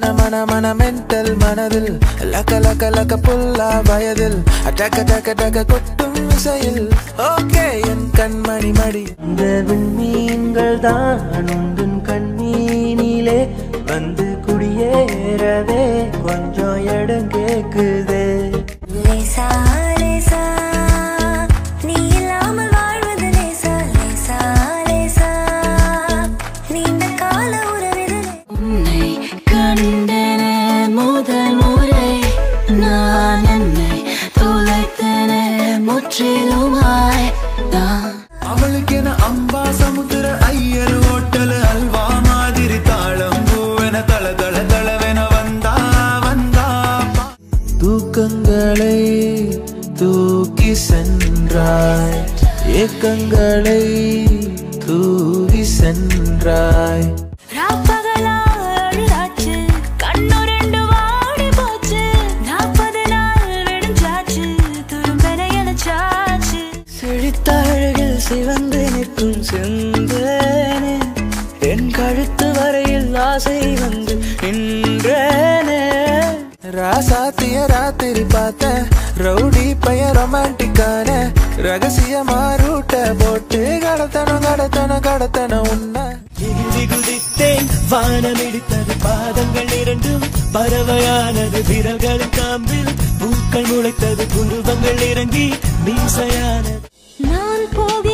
மன மன மன மென்டல் மனதில். லக்க லக்க லக்க புல்லா வயதில். டக்க டக்க டக்க கொட்டும் இசையில். ஓகே என் கண்மணி மடி. இந்த விண்மீன்கள் தான் உந்தன் கண்மீனிலே வந்து குடியேறவே. கொஞ்சம் இடம் கேக்குது. முற்றிலுமாய் தான். அவளுக்கென அம்பா சமுத்திர ஐயர் ஹோட்டல் அல்வா மாதிரி தாளம் பூவென தள தள தளவென வந்தா வந்தா. தூக்கங்களை தூக்கி சென்றாய். ஏக்கங்களை தூவி சென்றாய். சிவந்து நிற்கும் செந்தேனே என் கழுத்து வரையில் ஆசை வந்து நின்றேனே. ராசாத்திய ராத்திரி பார்த்த ரவுடி பைய ரொமான்டிக்கான ரகசியமா ரூட்ட போட்டு கடத்தணும் கடத்தணும் கடத்தணும் உன்னை. குதித்தேன் வானம் இடித்தது பாதங்கள் இரண்டும் பறவையானது விரல்களின் காம்பில் பூக்கள் முளைத்தது புருவங்கள் இறங்கி மீசையானது. நான் போகிறேன்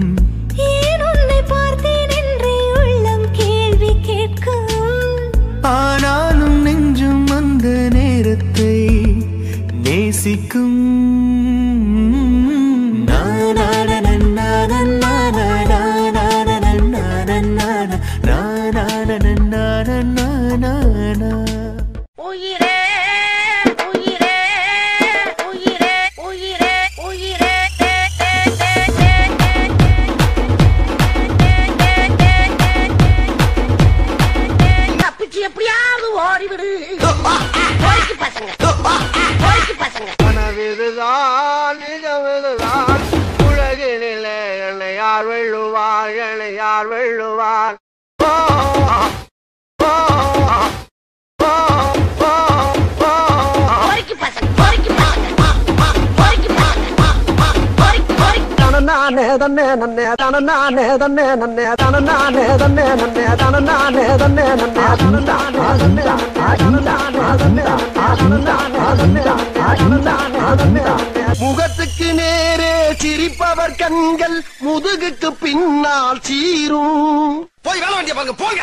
நேசிக்கும் உயிரே உயிரே உயிரே உயிரே உயிரே தப்பிச்சு எப்படியாவது ஓடிவிடு யார் வெள்ளுவார் என யார் வெள்ளுவார் நானே தன்னே நன்னே தன நானே தன்னே நன்னே தன நானே தன்னே நன்னே தன நானே தன்னே நன்னே தன நானே. சிரிப்பவர் கண்கள் முதுகுக்கு பின்னால் சீரும். போய் வேலை வண்டிய பாருங்க போங்க.